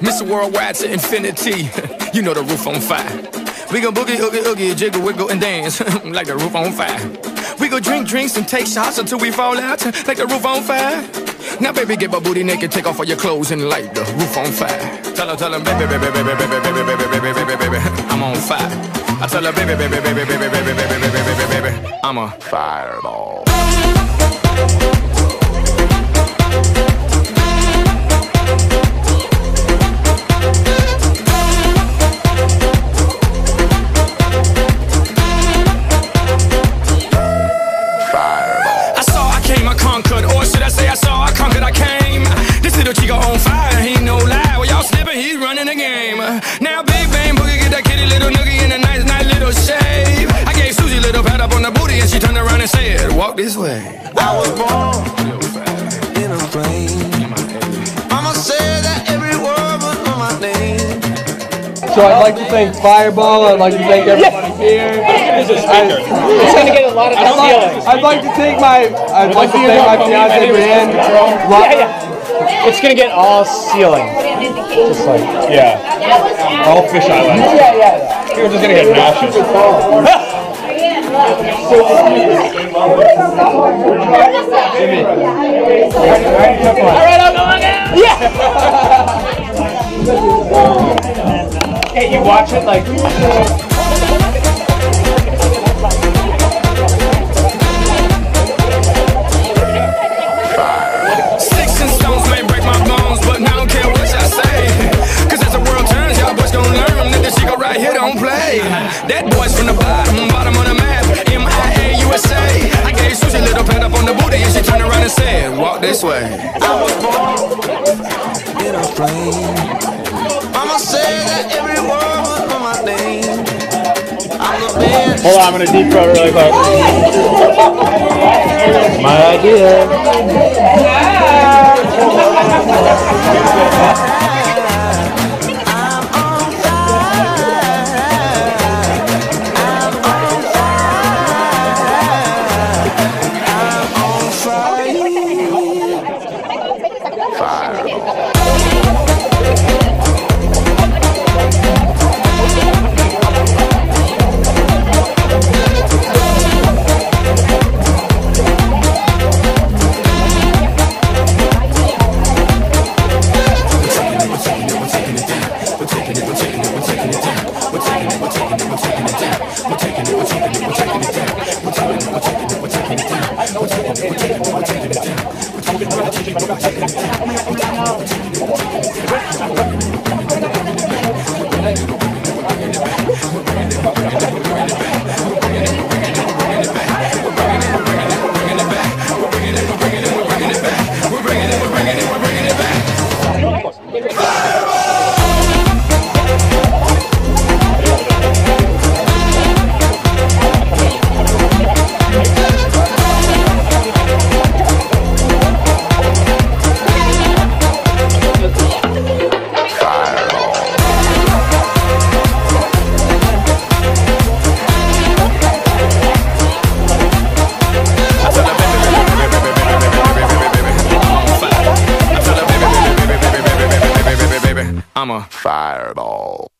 Mr. Worldwide to infinity. you know the roof on fire. We go boogie, oogie, oogie, jiggle, wiggle, and dance like the roof on fire. We go drink drinks and take shots until we fall out like the roof on fire. Now, baby, get my booty naked, take off all your clothes and light the roof on fire. Tell her, tell her, baby, baby, baby, baby, baby, baby, baby, baby, baby, baby, I'm on fire. I tell her, baby, baby, baby, baby, baby, baby, baby, baby, baby, baby, I'm a fireball. Little chico on fire, he no lie. Well, y'all slipping, he's running the game. Now, big bang boogie, get that kitty little noogie in a nice, nice little shave. I gave Susie a little pat up on the booty, and she turned around and said, Walk this way. I was born in a plane. Mama said that every word was on my name. So I'd like to thank Fireball. I'd like to thank everybody here. It's gonna get a lot of I'd like. I'd like to thank my I'd like to thank my fiance Brienne. Yeah, yeah. It's gonna get all ceiling. Just like Yeah. All fish islands. yeah, yeah. You're just gonna get nauseous. All right, I'll go again. Yeah. hey, you watch it like. In a plane. Mama said that every word was on my name. I'm the man. Hold on, I'm gonna deep throat really quick. My idea. I'm a fireball.